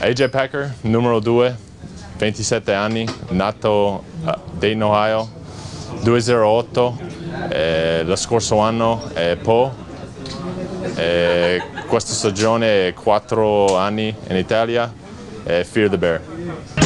AJ Packer, numero 2, 27 anni, nato a Dayton, Ohio, 208, eh, lo scorso anno è Po, eh, questa stagione 4 anni in Italia, eh, Fear the Bear.